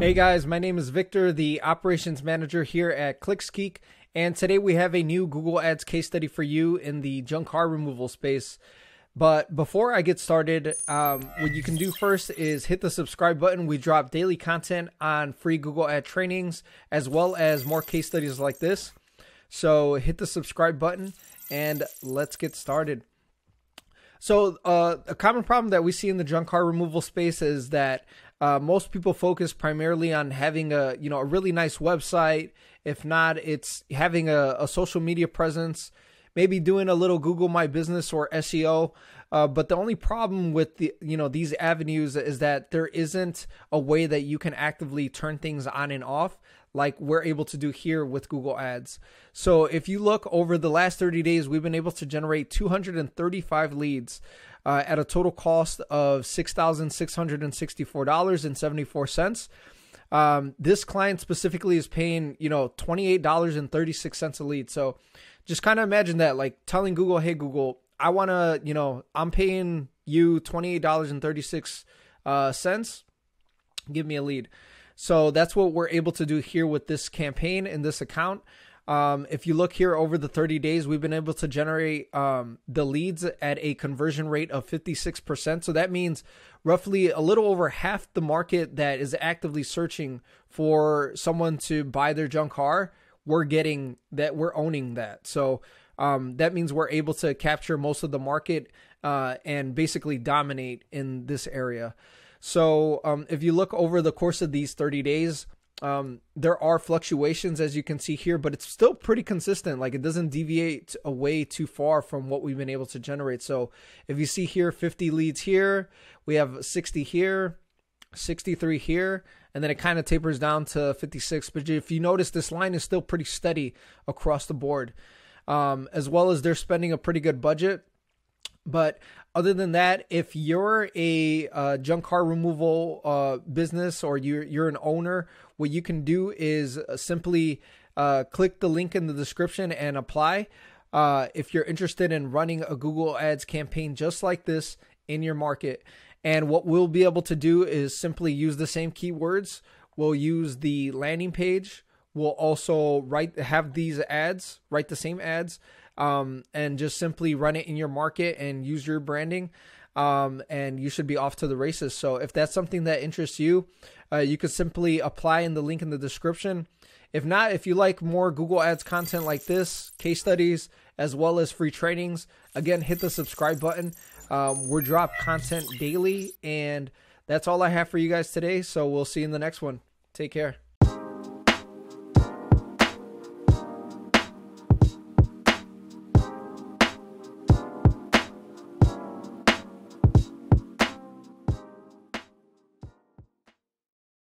Hey guys, my name is Victor, the operations manager here at ClicksGeek, and today we have a new Google Ads case study for you in the junk car removal space. But before I get started, um, what you can do first is hit the subscribe button. We drop daily content on free Google Ad trainings as well as more case studies like this. So hit the subscribe button and let's get started. So, uh, a common problem that we see in the junk car removal space is that uh, most people focus primarily on having a you know a really nice website. If not, it's having a, a social media presence, maybe doing a little Google My Business or SEO. Uh, but the only problem with the you know these avenues is that there isn't a way that you can actively turn things on and off like we're able to do here with Google Ads. So if you look over the last 30 days, we've been able to generate 235 leads uh, at a total cost of $6,664.74. Um, this client specifically is paying, you know, $28.36 a lead. So just kind of imagine that, like telling Google, hey, Google, I want to, you know, I'm paying you $28.36 uh, cents. Give me a lead. So that's what we're able to do here with this campaign in this account. Um, if you look here over the 30 days, we've been able to generate um, the leads at a conversion rate of 56%. So that means roughly a little over half the market that is actively searching for someone to buy their junk car. We're getting that, we're owning that. So um, that means we're able to capture most of the market uh, and basically dominate in this area. So um, if you look over the course of these 30 days, um, there are fluctuations as you can see here, but it's still pretty consistent. Like it doesn't deviate away too far from what we've been able to generate. So if you see here, 50 leads here, we have 60 here, 63 here, and then it kind of tapers down to 56. But if you notice, this line is still pretty steady across the board. Um, as well as they're spending a pretty good budget. But other than that, if you're a uh, junk car removal uh, business or you're you're an owner, what you can do is uh, simply uh, click the link in the description and apply. Uh, if you're interested in running a Google Ads campaign just like this in your market, and what we'll be able to do is simply use the same keywords. We'll use the landing page. We'll also write have these ads, write the same ads um, and just simply run it in your market and use your branding. Um, and you should be off to the races. So if that's something that interests you, uh, you could simply apply in the link in the description. If not, if you like more Google Ads content like this, case studies, as well as free trainings, again, hit the subscribe button. Um, we're drop content daily, and that's all I have for you guys today. So we'll see you in the next one. Take care.